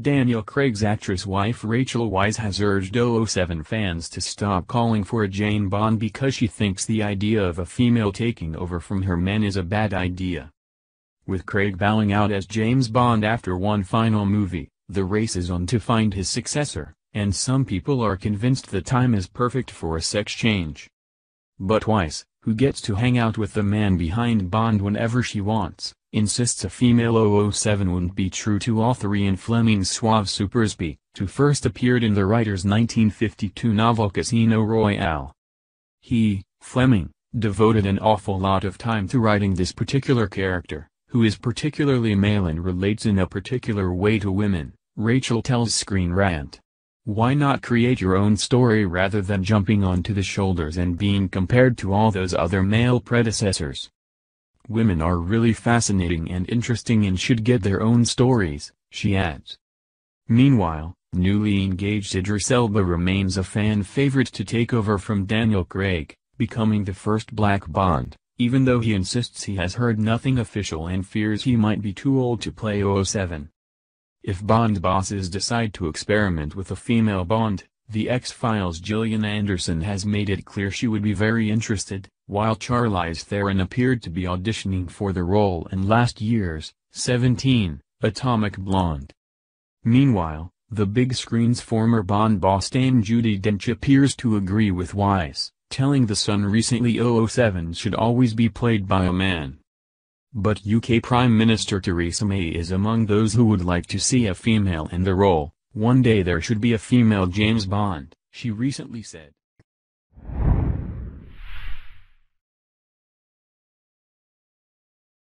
Daniel Craig's actress wife Rachel Weisz has urged 007 fans to stop calling for a Jane Bond because she thinks the idea of a female taking over from her men is a bad idea. With Craig bowing out as James Bond after one final movie, the race is on to find his successor, and some people are convinced the time is perfect for a sex change. But Weisz, who gets to hang out with the man behind Bond whenever she wants, insists a female 007 wouldn't be true to author Ian Fleming's suave super spy, who first appeared in the writer's 1952 novel Casino Royale. He, Fleming, devoted an awful lot of time to writing this particular character, who is particularly male and relates in a particular way to women, Rachel tells Screen Rant. Why not create your own story rather than jumping onto the shoulders and being compared to all those other male predecessors? Women are really fascinating and interesting and should get their own stories, she adds. Meanwhile, newly engaged Idris Elba remains a fan favorite to take over from Daniel Craig, becoming the first black Bond even though he insists he has heard nothing official and fears he might be too old to play 007. If Bond bosses decide to experiment with a female Bond, the X-Files Gillian Anderson has made it clear she would be very interested, while Charlize Theron appeared to be auditioning for the role in last year's, 17, Atomic Blonde. Meanwhile, the big screen's former Bond boss Dame Judi Dench appears to agree with Weisz telling The Sun recently 007 should always be played by a man. But UK Prime Minister Theresa May is among those who would like to see a female in the role, one day there should be a female James Bond, she recently said.